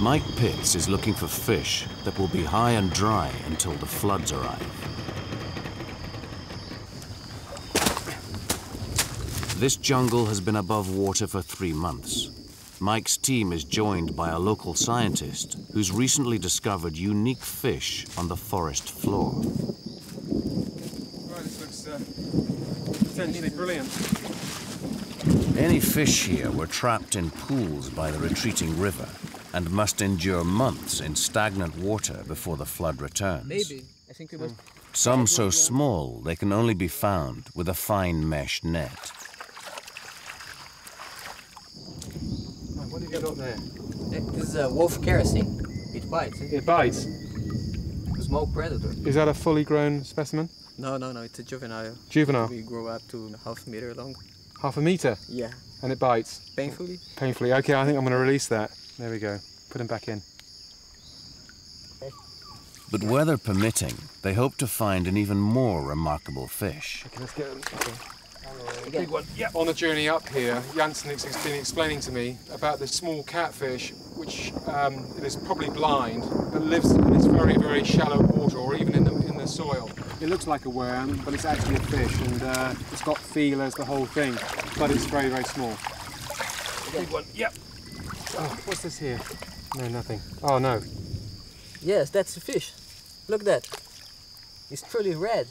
Mike Pitts is looking for fish that will be high and dry until the floods arrive. This jungle has been above water for three months. Mike's team is joined by a local scientist who's recently discovered unique fish on the forest floor. Right, this looks uh, potentially brilliant. Any fish here were trapped in pools by the retreating river and must endure months in stagnant water before the flood returns. Maybe. I think we must. Some so small they can only be found with a fine mesh net. What have you got there? This is a wolf characin. It bites. eh? It bites. A small predator. Is that a fully grown specimen? No, no, no. It's a juvenile. Juvenile. We grow up to a half a meter long. Half a meter, Yeah. and it bites Painfully. painfully. Okay, I think I'm going to release that. There we go. Put him back in. But weather permitting, they hope to find an even more remarkable fish. Okay, let's get him. Again. Big one. Yeah. On the journey up here, Jansen has been explaining to me about this small catfish, which um, it is probably blind, but lives in this very, very shallow water, or even in the in the soil. It looks like a worm, but it's actually a fish, and uh, it's got feelers, the whole thing, but it's very, very small. Big one. Yep. Oh, what's this here? No, nothing. Oh no. Yes, that's a fish. Look at that. It's truly red.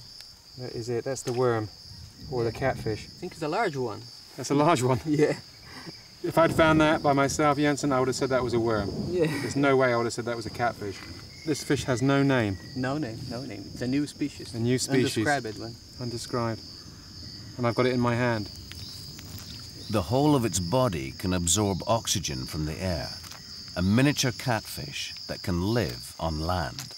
That is it. That's the worm, or the catfish. I think it's a large one. That's a large one. Yeah. If I'd found that by myself, Jansen, I would have said that was a worm. Yeah. There's no way I would have said that was a catfish. This fish has no name, No name, no name. It's a new species. a new species, Undescribed one. undescribed. And I've got it in my hand. The whole of its body can absorb oxygen from the air. A miniature catfish that can live on land.